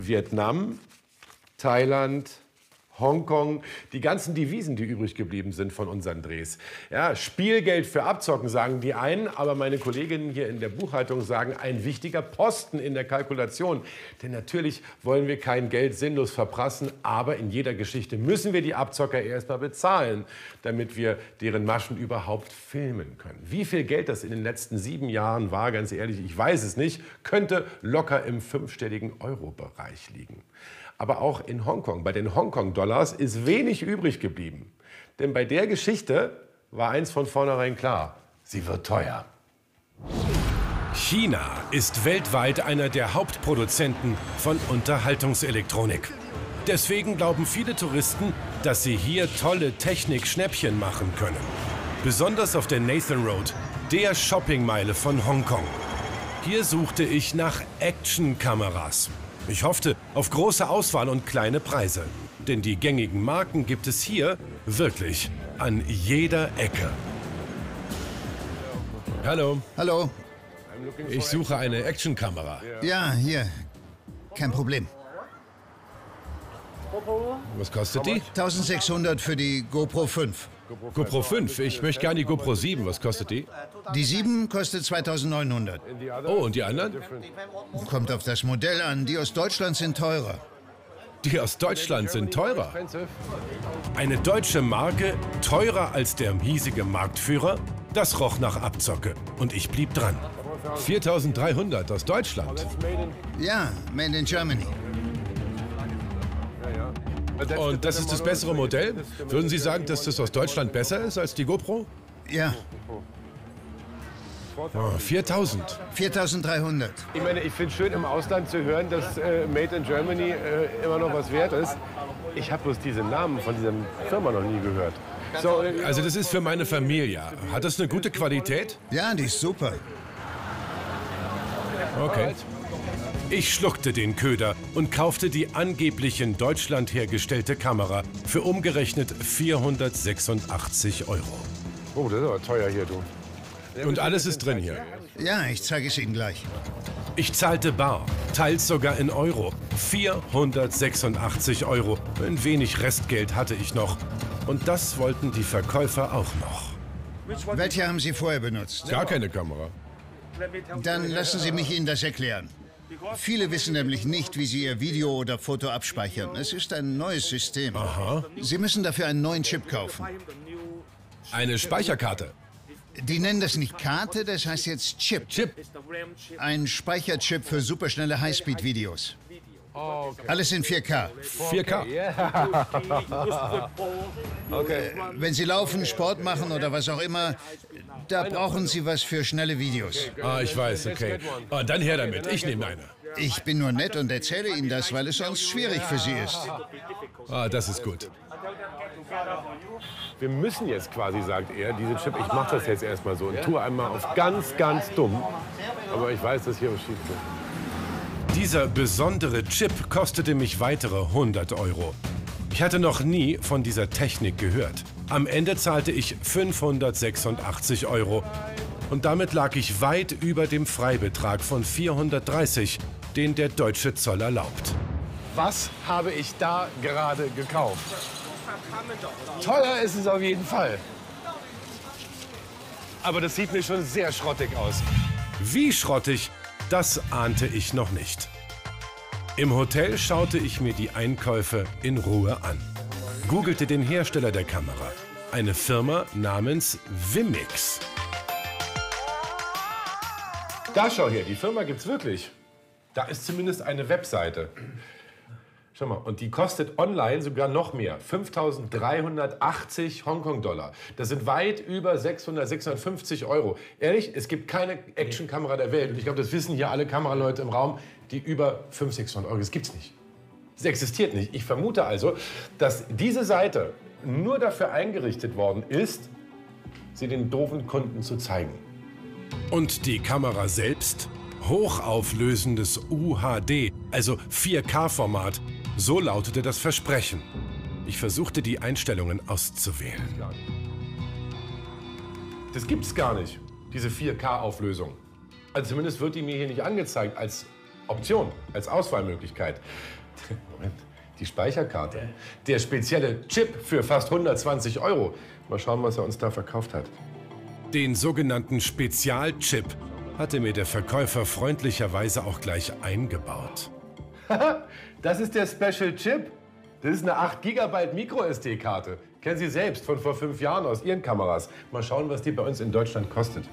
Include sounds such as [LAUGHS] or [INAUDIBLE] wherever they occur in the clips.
Vietnam, Thailand, Hongkong, die ganzen Devisen, die übrig geblieben sind von unseren Drehs. Ja, Spielgeld für Abzocken, sagen die einen, aber meine Kolleginnen hier in der Buchhaltung sagen, ein wichtiger Posten in der Kalkulation. Denn natürlich wollen wir kein Geld sinnlos verprassen, aber in jeder Geschichte müssen wir die Abzocker erstmal bezahlen, damit wir deren Maschen überhaupt filmen können. Wie viel Geld das in den letzten sieben Jahren war, ganz ehrlich, ich weiß es nicht, könnte locker im fünfstelligen Euro-Bereich liegen. Aber auch in Hongkong, bei den Hongkong-Dollars, ist wenig übrig geblieben. Denn bei der Geschichte war eins von vornherein klar, sie wird teuer. China ist weltweit einer der Hauptproduzenten von Unterhaltungselektronik. Deswegen glauben viele Touristen, dass sie hier tolle Technik-Schnäppchen machen können. Besonders auf der Nathan Road, der Shoppingmeile von Hongkong. Hier suchte ich nach Action-Kameras. Ich hoffte auf große Auswahl und kleine Preise. Denn die gängigen Marken gibt es hier wirklich an jeder Ecke. Hallo, Hallo. ich suche eine Actionkamera. Ja, hier. Kein Problem. Was kostet die? 1600 für die GoPro 5. GoPro 5. Ich möchte gerne die GoPro 7. Was kostet die? Die 7 kostet 2900. Oh, und die anderen? Kommt auf das Modell an. Die aus Deutschland sind teurer. Die aus Deutschland sind teurer. Eine deutsche Marke teurer als der hiesige Marktführer? Das roch nach Abzocke. Und ich blieb dran. 4300 aus Deutschland. Ja, made in Germany. Und das ist das bessere Modell? Würden Sie sagen, dass das aus Deutschland besser ist als die GoPro? Ja, Oh, 4000. 4300. Ich meine, ich finde schön im Ausland zu hören, dass äh, Made in Germany äh, immer noch was wert ist. Ich habe bloß diesen Namen von dieser Firma noch nie gehört. So, äh, Also das ist für meine Familie. Hat das eine gute Qualität? Ja, die ist super. Okay. Ich schluckte den Köder und kaufte die angeblich in Deutschland hergestellte Kamera für umgerechnet 486 Euro. oh, das ist aber teuer hier, du. Und alles ist drin hier. Ja, ich zeige es Ihnen gleich. Ich zahlte bar, teils sogar in Euro. 486 Euro. Ein wenig Restgeld hatte ich noch. Und das wollten die Verkäufer auch noch. Welche haben Sie vorher benutzt? Gar keine Kamera. Dann lassen Sie mich Ihnen das erklären. Viele wissen nämlich nicht, wie sie ihr Video oder Foto abspeichern. Es ist ein neues System. Aha. Sie müssen dafür einen neuen Chip kaufen. Eine Speicherkarte. Die nennen das nicht Karte, das heißt jetzt Chip. Chip. Ein Speicherchip für superschnelle Highspeed-Videos. Alles in 4K. 4K. [LAUGHS] Wenn Sie laufen, Sport machen oder was auch immer, da brauchen Sie was für schnelle Videos. Ah, ich weiß, okay. Ah, dann her damit. Ich nehme eine. Ich bin nur nett und erzähle Ihnen das, weil es sonst schwierig für Sie ist. Ah, das ist gut. Wir müssen jetzt quasi, sagt er, diese Chip, ich mache das jetzt erstmal so und tue einmal auf ganz, ganz dumm. Aber ich weiß, dass hier was schief geht. Dieser besondere Chip kostete mich weitere 100 Euro. Ich hatte noch nie von dieser Technik gehört. Am Ende zahlte ich 586 Euro. Und damit lag ich weit über dem Freibetrag von 430, den der deutsche Zoll erlaubt. Was habe ich da gerade gekauft? Teuer ist es auf jeden Fall. Aber das sieht mir schon sehr schrottig aus. Wie schrottig, das ahnte ich noch nicht. Im Hotel schaute ich mir die Einkäufe in Ruhe an. Googelte den Hersteller der Kamera. Eine Firma namens Vimix. Da schau her, die Firma gibt's wirklich. Da ist zumindest eine Webseite. Schau mal, und die kostet online sogar noch mehr. 5.380 Hongkong-Dollar. Das sind weit über 600, 650 Euro. Ehrlich, es gibt keine Actionkamera der Welt. Und ich glaube, das wissen hier alle Kameraleute im Raum, die über 500, 600 Euro. Das gibt's nicht. Es existiert nicht. Ich vermute also, dass diese Seite nur dafür eingerichtet worden ist, sie den doofen Kunden zu zeigen. Und die Kamera selbst? Hochauflösendes UHD, also 4K-Format. So lautete das Versprechen. Ich versuchte die Einstellungen auszuwählen. Das gibt's gar nicht, diese 4K-Auflösung. Also zumindest wird die mir hier nicht angezeigt als Option, als Auswahlmöglichkeit. Moment, die Speicherkarte. Der spezielle Chip für fast 120 Euro. Mal schauen, was er uns da verkauft hat. Den sogenannten Spezialchip hatte mir der Verkäufer freundlicherweise auch gleich eingebaut. [LAUGHS] das ist der Special Chip. Das ist eine 8 GB Micro-SD-Karte. Kennen Sie selbst von vor fünf Jahren aus Ihren Kameras. Mal schauen, was die bei uns in Deutschland kostet.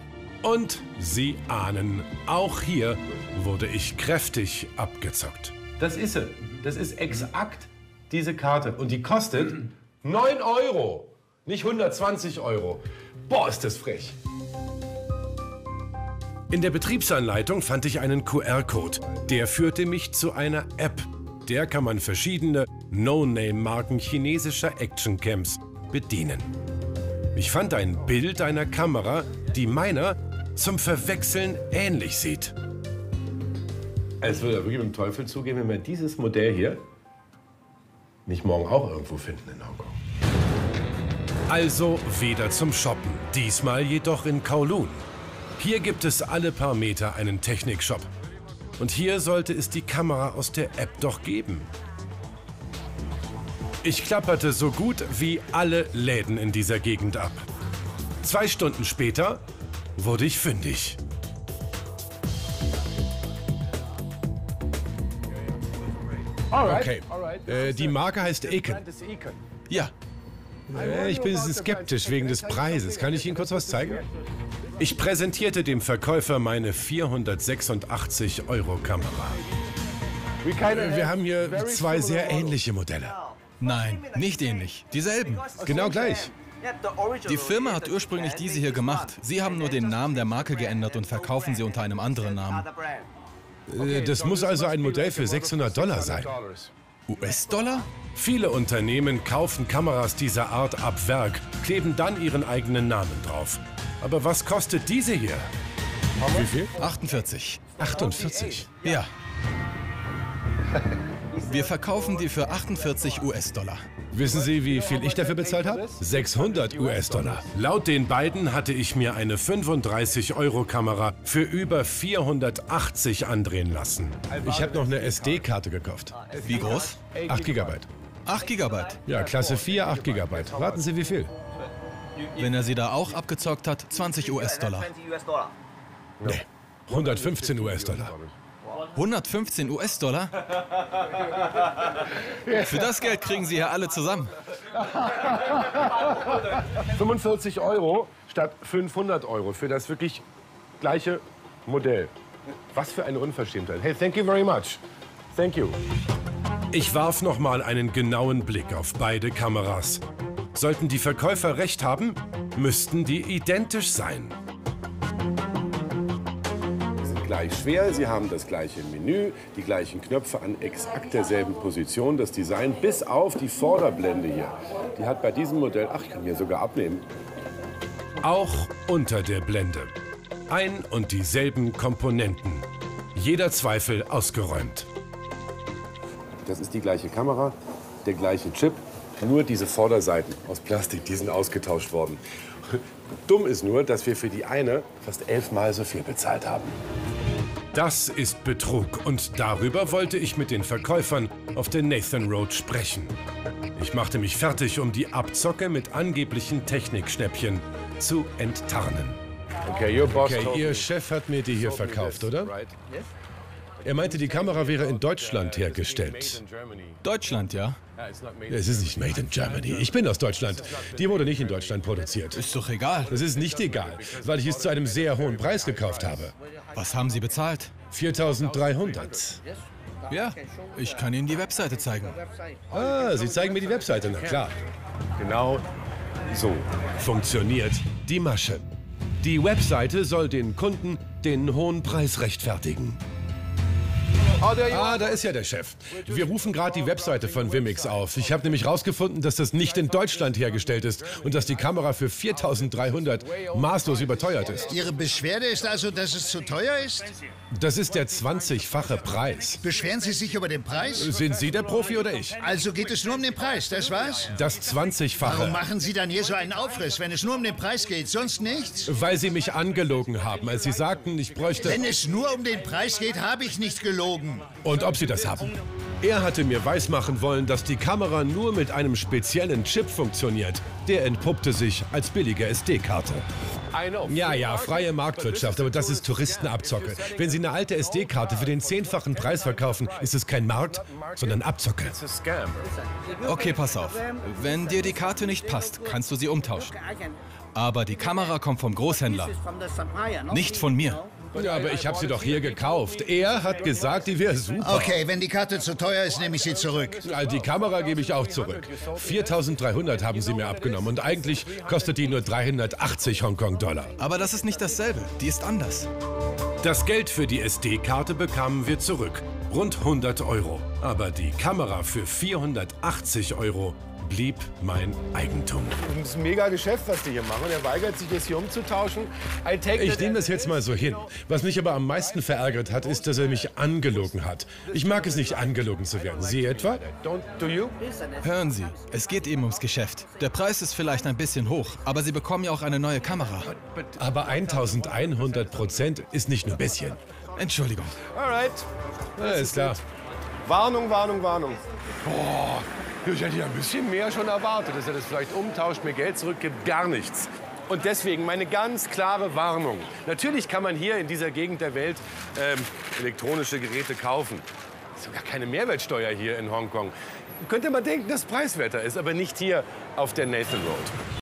Und Sie ahnen, auch hier wurde ich kräftig abgezockt. Das ist sie. Das ist exakt diese Karte. Und die kostet 9 Euro, nicht 120 Euro. Boah, ist das frech. In der Betriebsanleitung fand ich einen QR-Code. Der führte mich zu einer App. Der kann man verschiedene No-Name-Marken chinesischer Actioncams bedienen. Ich fand ein Bild einer Kamera, die meiner zum Verwechseln ähnlich sieht. Es würde wirklich mit dem Teufel zugehen, wenn wir dieses Modell hier nicht morgen auch irgendwo finden in Hongkong. Also wieder zum Shoppen, diesmal jedoch in Kowloon. Hier gibt es alle paar Meter einen Technikshop. Und hier sollte es die Kamera aus der App doch geben. Ich klapperte so gut wie alle Läden in dieser Gegend ab. Zwei Stunden später wurde ich fündig. Okay. Äh, die Marke heißt Eken. Ja, Äh, ich bin ein bisschen skeptisch wegen des Preises. Kann ich Ihnen kurz was zeigen? Ich präsentierte dem Verkäufer meine 486 Euro Kamera. Äh, Wir haben hier zwei sehr ähnliche Modelle. nein, nicht ähnlich. Dieselben. Genau gleich. Die Firma hat ursprünglich diese hier gemacht. Sie haben nur den Namen der Marke geändert und verkaufen sie unter einem anderen Namen. Äh, Das muss also ein Modell für 600 Dollar sein. US-Dollar? Viele Unternehmen kaufen Kameras dieser Art ab Werk, kleben dann ihren eigenen Namen drauf. Aber was kostet diese hier? Wie viel? 48. 48. Ja. Wir verkaufen die für 48 US-Dollar. Wissen Sie, wie viel ich dafür bezahlt habe? 600 US-Dollar. Laut den beiden hatte ich mir eine 35-Euro-Kamera für über 480 andrehen lassen. Ich habe noch eine SD-Karte gekauft. Wie groß? 8 GB. 8 Gigabyte. Ja, Klasse 4, 8 GB. Warten Sie, wie viel? Wenn er sie da auch abgezockt hat, 20 US-Dollar. Nee, 115 US-Dollar. 115 US-Dollar? Für das Geld kriegen Sie hier alle zusammen. 45 Euro statt 500 Euro für das wirklich gleiche Modell. Was für eine Unverschämtheit. Hey, thank you very much. Thank you. Ich warf noch mal einen genauen Blick auf beide Kameras. Sollten die Verkäufer recht haben, müssten die identisch sein. Gleich schwer, sie haben das gleiche Menü, die gleichen Knöpfe an exakt derselben Position. Das Design bis auf die Vorderblende hier. Die hat bei diesem Modell, ach, ich kann hier sogar abnehmen. Auch unter der Blende. Ein und dieselben Komponenten. Jeder Zweifel ausgeräumt. Das ist die gleiche Kamera, der gleiche Chip, nur diese Vorderseiten aus Plastik, die sind ausgetauscht worden. Dumm ist nur, dass wir für die eine fast elfmal so viel bezahlt haben. Das ist Betrug und darüber wollte ich mit den Verkäufern auf der Nathan Road sprechen. Ich machte mich fertig, um die Abzocke mit angeblichen Technikschnäppchen zu enttarnen. Okay, Okay, Ihr Chef hat mir die hier verkauft, oder? Er meinte, die Kamera wäre in Deutschland hergestellt. Deutschland, ja? Es ist nicht made in Germany. Ich bin aus Deutschland. Die wurde nicht in Deutschland produziert. Ist doch egal. Das ist nicht egal, weil ich es zu einem sehr hohen Preis gekauft habe. Was haben Sie bezahlt? 4300. Ja, ich kann Ihnen die Webseite zeigen. Ah, Sie zeigen mir die Webseite, na klar. Genau so. Funktioniert die Masche. Die Webseite soll den Kunden den hohen Preis rechtfertigen. Ah, da ist ja der Chef. Wir rufen gerade die Webseite von Wimix auf. Ich habe nämlich rausgefunden, dass das nicht in Deutschland hergestellt ist und dass die Kamera für 4300 maßlos überteuert ist. Ihre Beschwerde ist also, dass es zu teuer ist? Das ist der 20-fache Preis. Beschweren Sie sich über den Preis? Sind Sie der Profi oder ich? Also geht es nur um den Preis, das war's? Das Warum 20-fache. machen Sie dann hier so einen Aufriss, wenn es nur um den Preis geht, sonst nichts? Weil Sie mich angelogen haben, als Sie sagten, ich bräuchte... Wenn es nur um den Preis geht, habe ich nicht gelogen. Lügen. Und ob sie das haben. Er hatte mir weismachen wollen, dass die Kamera nur mit einem speziellen Chip funktioniert. Der entpuppte sich als billige SD-Karte. Ja, ja, freie Marktwirtschaft, aber das ist Touristenabzocke. Wenn Sie eine alte SD-Karte für den zehnfachen Preis verkaufen, ist es kein Markt, sondern Abzocke. Okay, pass auf. Wenn dir die Karte nicht passt, kannst du sie umtauschen. Aber die Kamera kommt vom Großhändler, nicht von mir. Ja, aber ich habe sie doch hier gekauft. Er hat gesagt, die wäre super. Okay, wenn die Karte zu teuer ist, nehme ich sie zurück. Die Kamera gebe ich auch zurück. 4.300 haben sie mir abgenommen und eigentlich kostet die nur 380 Hongkong-Dollar. Aber das ist nicht dasselbe. Die ist anders. Das Geld für die SD-Karte bekamen wir zurück. Rund 100 Euro. Aber die Kamera für 480 Euro blieb mein Eigentum. Das ist ein mega Geschäft, was die hier machen. Er weigert sich, jetzt hier umzutauschen. Ich nehme das jetzt mal so hin. Was mich aber am meisten verärgert hat, ist, dass er mich angelogen hat. Ich mag es nicht, angelogen zu werden. Sie etwa? Hören Sie, es geht eben ums Geschäft. Der Preis ist vielleicht ein bisschen hoch, aber Sie bekommen ja auch eine neue Kamera. Aber 1100 Prozent ist nicht nur ein bisschen. Entschuldigung. Alright. Ist klar. Warnung, Warnung, Warnung. Boah, ich hätte ja ein bisschen mehr schon erwartet, dass er das vielleicht umtauscht, mir Geld zurückgibt, gar nichts. Und deswegen meine ganz klare Warnung. Natürlich kann man hier in dieser Gegend der Welt ähm, elektronische Geräte kaufen. Es ist sogar keine Mehrwertsteuer hier in Hongkong. Könnte man denken, dass es preiswerter ist, aber nicht hier auf der Nathan Road.